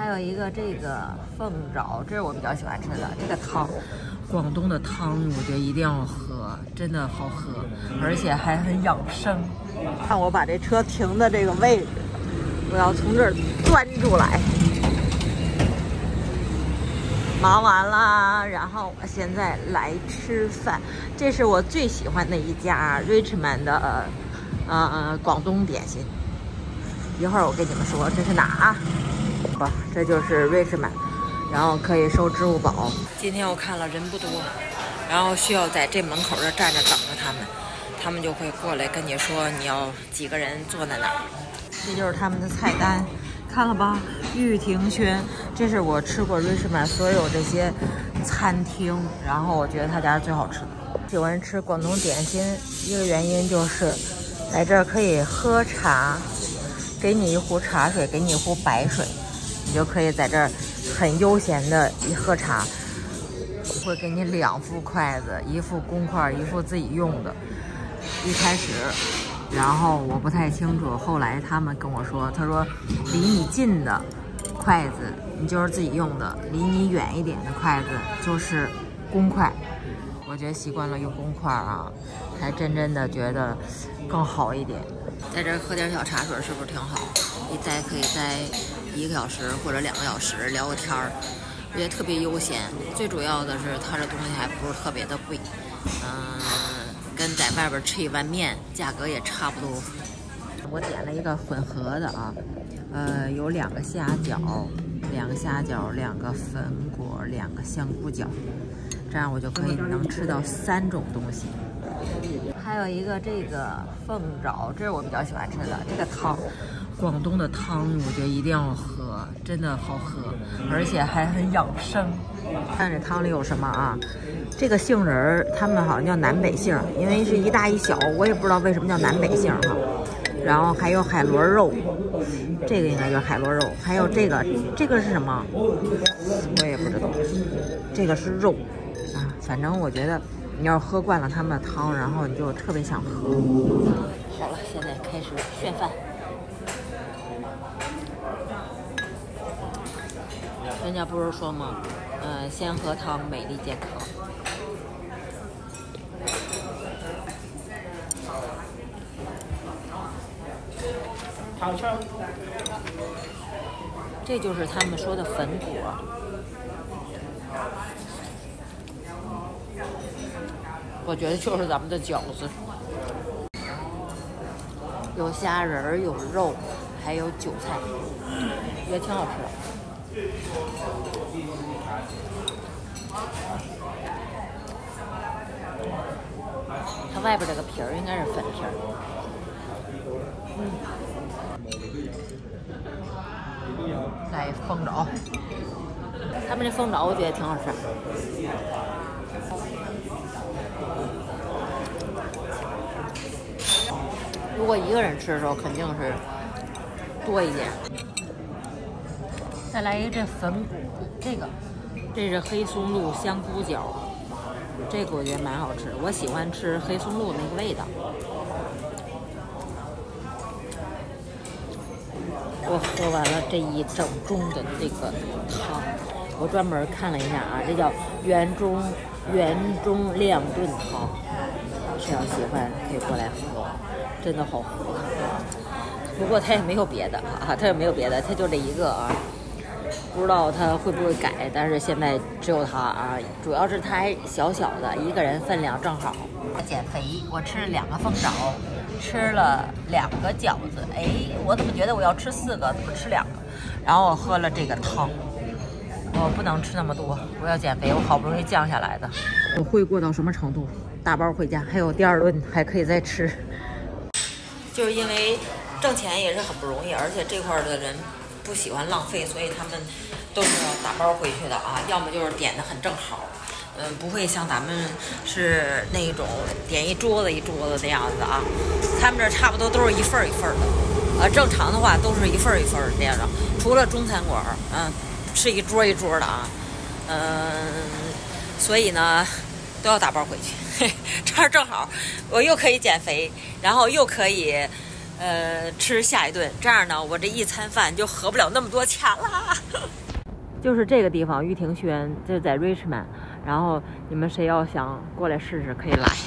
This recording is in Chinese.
还有一个这个凤爪，这是我比较喜欢吃的这个汤。广东的汤，我觉得一定要喝，真的好喝，而且还很养生。看我把这车停的这个位置，我要从这儿钻出来。忙完了，然后我现在来吃饭。这是我最喜欢的一家 Richmond 的呃广东点心。一会儿我跟你们说这是哪啊？不，这就是 Richmond。然后可以收支付宝。今天我看了人不多，然后需要在这门口这站着等着他们，他们就会过来跟你说你要几个人坐在哪儿。这就是他们的菜单，看了吧？玉庭轩，这是我吃过瑞士买所有这些餐厅，然后我觉得他家是最好吃的。喜欢吃广东点心，一个原因就是在这儿可以喝茶，给你一壶茶水，给你一壶白水，你就可以在这儿。很悠闲的一喝茶，会给你两副筷子，一副公筷，一副自己用的。一开始，然后我不太清楚，后来他们跟我说，他说离你近的筷子你就是自己用的，离你远一点的筷子就是公筷。我觉得习惯了用公筷啊，才真真的觉得更好一点。在这儿喝点小茶水是不是挺好？一待可以待。一个小时或者两个小时聊个天儿，我觉得特别悠闲。最主要的是，它这东西还不是特别的贵，嗯，跟在外边吃一碗面价格也差不多。我点了一个混合的啊，呃，有两个虾饺，两个虾饺，两个粉果，两个香菇饺，这样我就可以能吃到三种东西。还有一个这个凤爪，这是我比较喜欢吃的这个汤。广东的汤，我觉得一定要喝，真的好喝，而且还很养生。看这汤里有什么啊？这个杏仁儿，他们好像叫南北杏，因为是一大一小，我也不知道为什么叫南北杏哈。然后还有海螺肉，这个应该就是海螺肉。还有这个，这个是什么？我也不知道。这个是肉啊，反正我觉得你要喝惯了他们的汤，然后你就特别想喝。好了，现在开始炫饭。人家不是说吗？嗯，先喝汤，美丽健康。好吃。这就是他们说的粉果。我觉得就是咱们的饺子，有虾仁儿，有肉，还有韭菜，也挺好吃的。它外边这个皮儿应该是粉皮儿。来凤爪，他们这凤爪我觉得挺好吃。如果一个人吃的时候，肯定是多一点。再来一个这粉骨，这个，这是黑松露香菇饺，这个我觉得蛮好吃，我喜欢吃黑松露那个味道。我喝完了这一整盅的这个汤，我专门看了一下啊，这叫圆中圆中亮炖汤，谁要喜欢可以过来喝，真的好喝。不过它也没有别的啊，它也没有别的，它就这一个啊。不知道他会不会改，但是现在只有他啊，主要是他还小小的，一个人分量正好。减肥，我吃了两个凤爪，吃了两个饺子，哎，我怎么觉得我要吃四个，怎么吃两个？然后我喝了这个汤，我不能吃那么多，我要减肥，我好不容易降下来的。我会过到什么程度？打包回家，还有第二顿还可以再吃。就是因为挣钱也是很不容易，而且这块的人。不喜欢浪费，所以他们都是要打包回去的啊，要么就是点的很正好，嗯，不会像咱们是那种点一桌子一桌子的样子啊，他们这差不多都是一份一份的，呃，正常的。话都是一份一份的那样的，除了中餐馆儿，嗯，吃一桌一桌的啊，嗯，所以呢，都要打包回去，这 儿正好我又可以减肥，然后又可以呃吃下一顿，这样呢，我这一餐饭就合不了那么多钱了，就是这个地方玉庭轩就在 Richman。然后你们谁要想过来试试可以来。